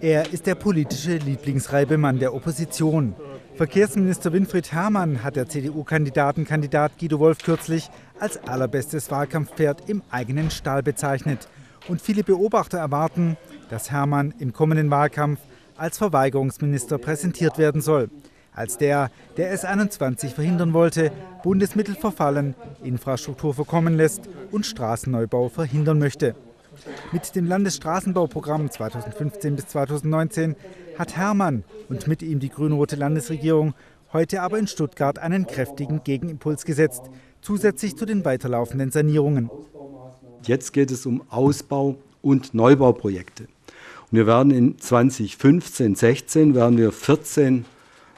Er ist der politische Lieblingsreibemann der Opposition. Verkehrsminister Winfried Herrmann hat der CDU-Kandidatenkandidat Guido Wolf kürzlich als allerbestes Wahlkampfpferd im eigenen Stall bezeichnet. Und viele Beobachter erwarten, dass Herrmann im kommenden Wahlkampf als Verweigerungsminister präsentiert werden soll. Als der, der S21 verhindern wollte, Bundesmittel verfallen, Infrastruktur verkommen lässt und Straßenneubau verhindern möchte. Mit dem Landesstraßenbauprogramm 2015 bis 2019 hat Hermann und mit ihm die grün-rote Landesregierung heute aber in Stuttgart einen kräftigen Gegenimpuls gesetzt, zusätzlich zu den weiterlaufenden Sanierungen. Jetzt geht es um Ausbau und Neubauprojekte. Und wir werden in 2015, 16 werden wir 14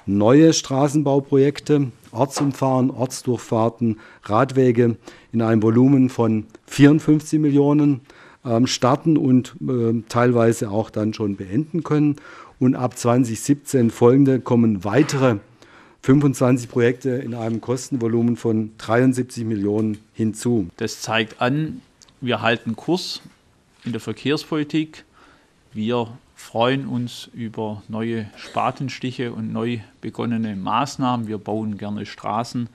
neue Straßenbauprojekte, Ortsumfahren, Ortsdurchfahrten, Radwege in einem Volumen von 54 Millionen starten und äh, teilweise auch dann schon beenden können. Und ab 2017 folgende kommen weitere 25 Projekte in einem Kostenvolumen von 73 Millionen hinzu. Das zeigt an, wir halten Kurs in der Verkehrspolitik. Wir freuen uns über neue Spatenstiche und neu begonnene Maßnahmen. Wir bauen gerne Straßen.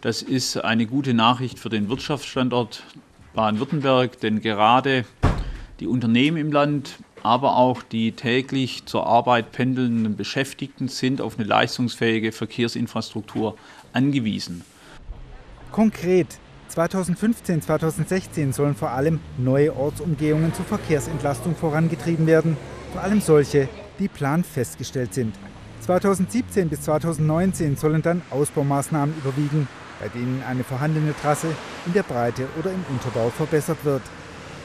Das ist eine gute Nachricht für den Wirtschaftsstandort Baden-Württemberg, denn gerade die Unternehmen im Land, aber auch die täglich zur Arbeit pendelnden Beschäftigten sind auf eine leistungsfähige Verkehrsinfrastruktur angewiesen. Konkret 2015, 2016 sollen vor allem neue Ortsumgehungen zur Verkehrsentlastung vorangetrieben werden, vor allem solche, die plan festgestellt sind. 2017 bis 2019 sollen dann Ausbaumaßnahmen überwiegen, bei denen eine vorhandene Trasse in der Breite oder im Unterbau verbessert wird.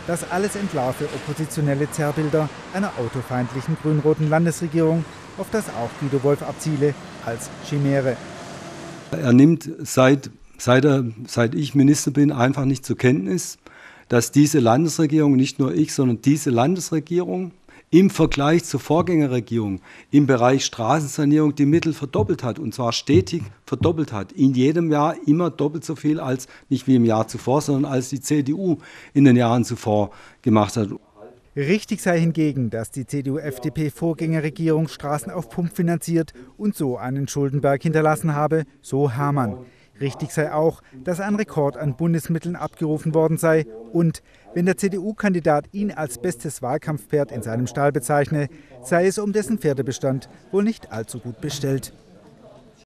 Das alles entlarve oppositionelle Zerrbilder einer autofeindlichen grün-roten Landesregierung, auf das auch Guido Wolf abziele, als Chimäre. Er nimmt seit, seit, er, seit ich Minister bin einfach nicht zur Kenntnis, dass diese Landesregierung, nicht nur ich, sondern diese Landesregierung im Vergleich zur Vorgängerregierung im Bereich Straßensanierung die Mittel verdoppelt hat und zwar stetig verdoppelt hat. In jedem Jahr immer doppelt so viel als nicht wie im Jahr zuvor, sondern als die CDU in den Jahren zuvor gemacht hat. Richtig sei hingegen, dass die CDU-FDP-Vorgängerregierung Straßen auf Pump finanziert und so einen Schuldenberg hinterlassen habe, so Hamann. Richtig sei auch, dass ein Rekord an Bundesmitteln abgerufen worden sei und wenn der CDU-Kandidat ihn als bestes Wahlkampfpferd in seinem Stall bezeichne, sei es um dessen Pferdebestand wohl nicht allzu gut bestellt.